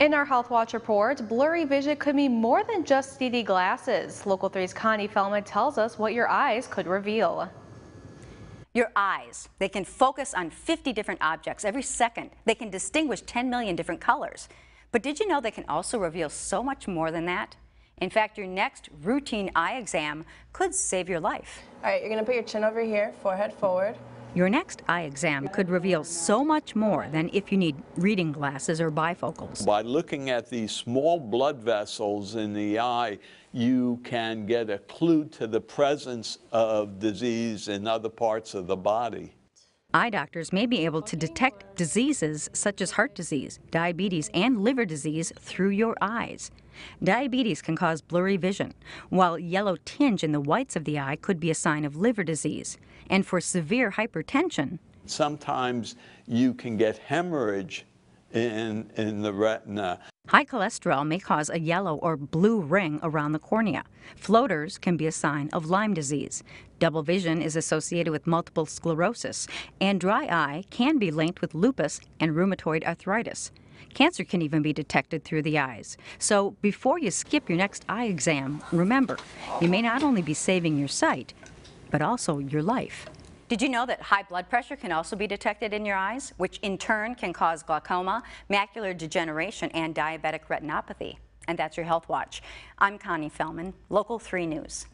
In our Health Watch report, blurry vision could mean more than just CD glasses. Local 3's Connie Fellman tells us what your eyes could reveal. Your eyes, they can focus on 50 different objects every second. They can distinguish 10 million different colors. But did you know they can also reveal so much more than that? In fact, your next routine eye exam could save your life. All right, you're gonna put your chin over here, forehead forward. Your next eye exam could reveal so much more than if you need reading glasses or bifocals. By looking at these small blood vessels in the eye, you can get a clue to the presence of disease in other parts of the body. Eye doctors may be able to detect diseases such as heart disease, diabetes, and liver disease through your eyes. Diabetes can cause blurry vision, while yellow tinge in the whites of the eye could be a sign of liver disease. And for severe hypertension, Sometimes you can get hemorrhage in, in the retina. High cholesterol may cause a yellow or blue ring around the cornea. Floaters can be a sign of Lyme disease. Double vision is associated with multiple sclerosis, and dry eye can be linked with lupus and rheumatoid arthritis. Cancer can even be detected through the eyes. So before you skip your next eye exam, remember, you may not only be saving your sight, but also your life. Did you know that high blood pressure can also be detected in your eyes, which in turn can cause glaucoma, macular degeneration, and diabetic retinopathy? And that's your Health Watch. I'm Connie Fellman, Local 3 News.